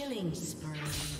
Killing spree.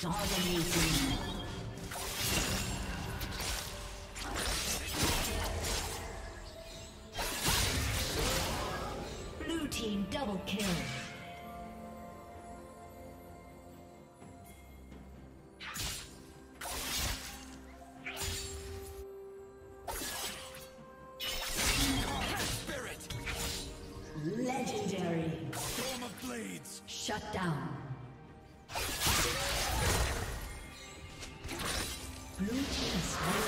Dominating. Team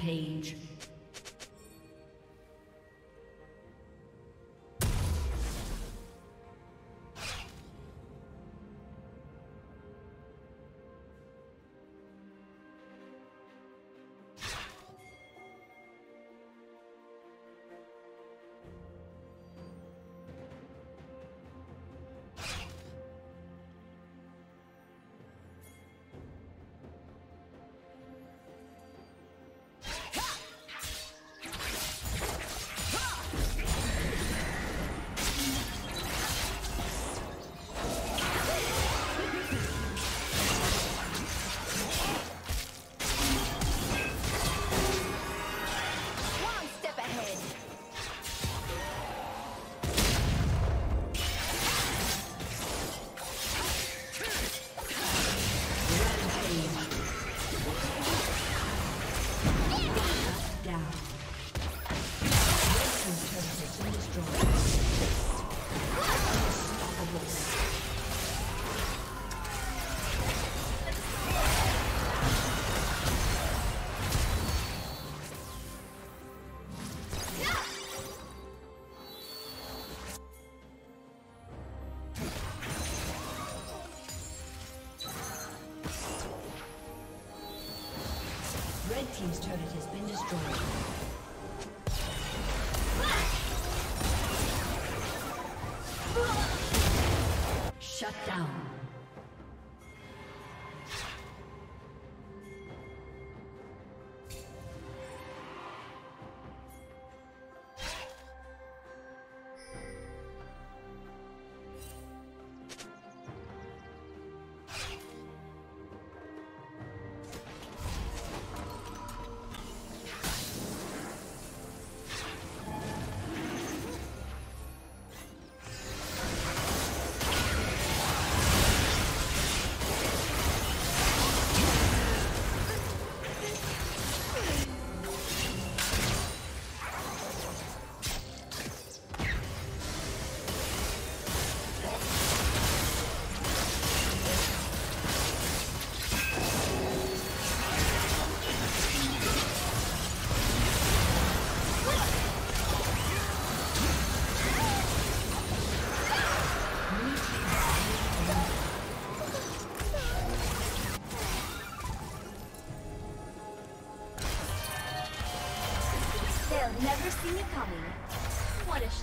Rampage. Shut down.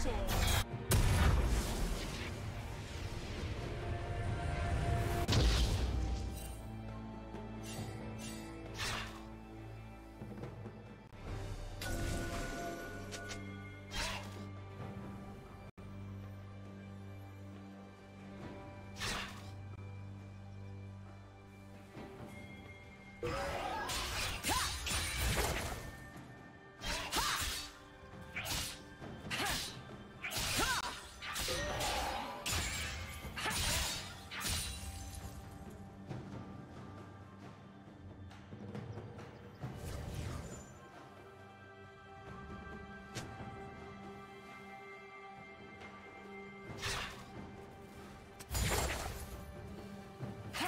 Team's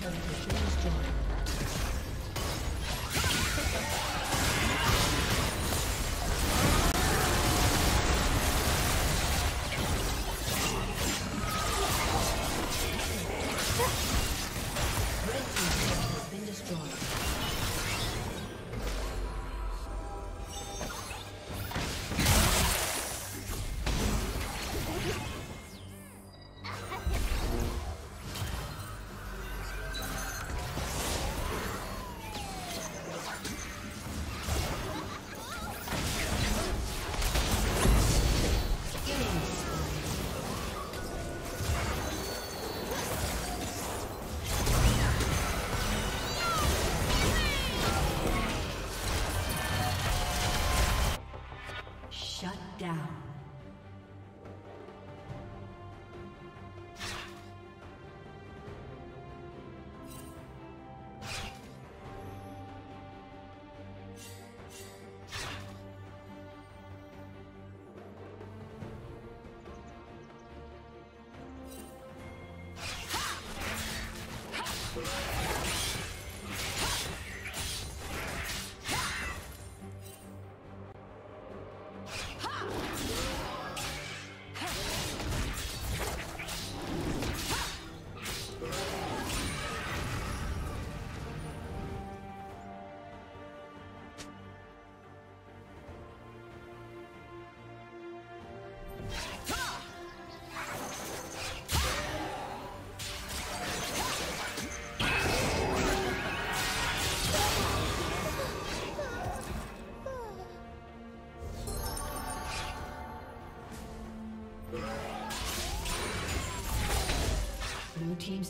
turret has been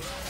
Surround.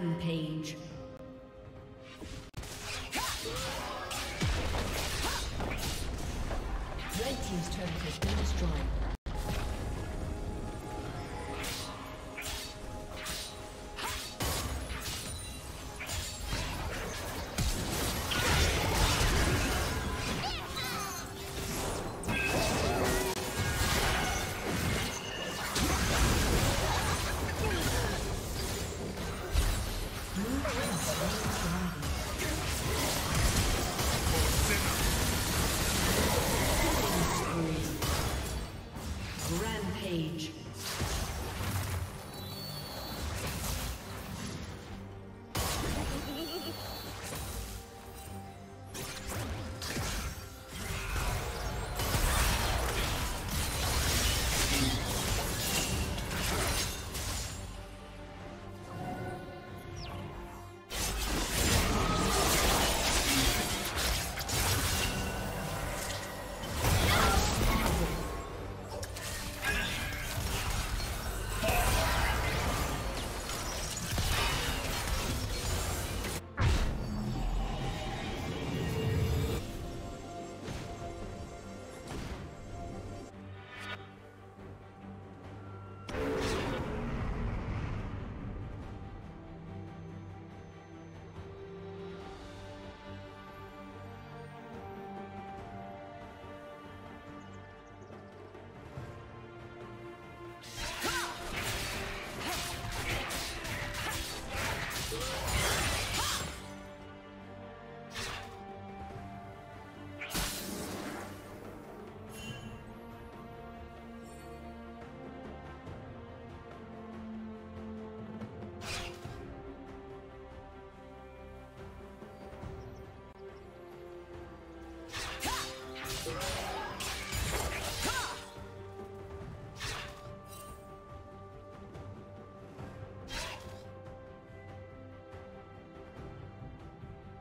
Rampage.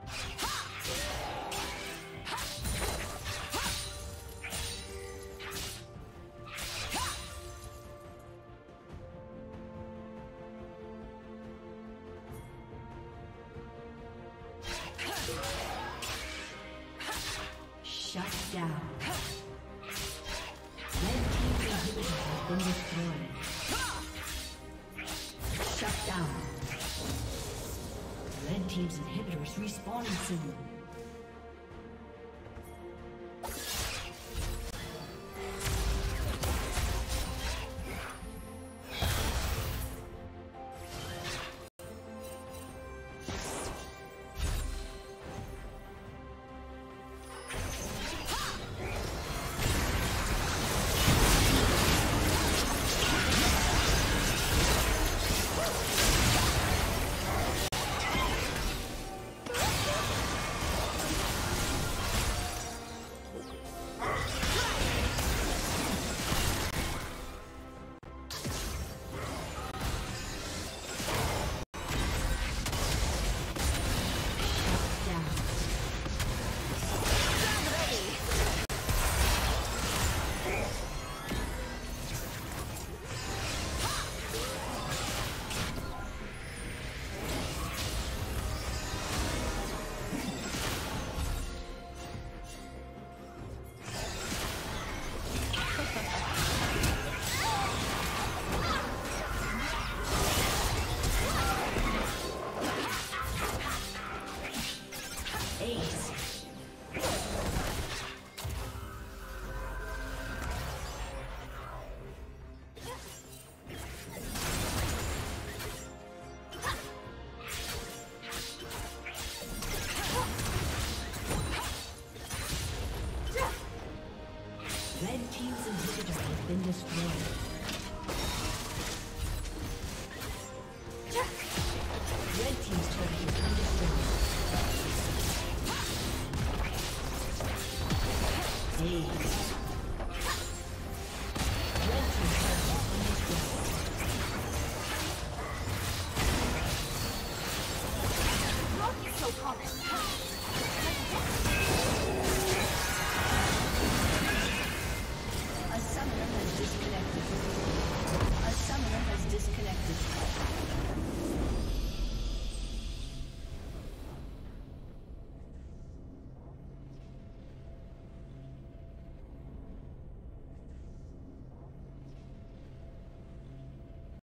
Ha! Respawning soon.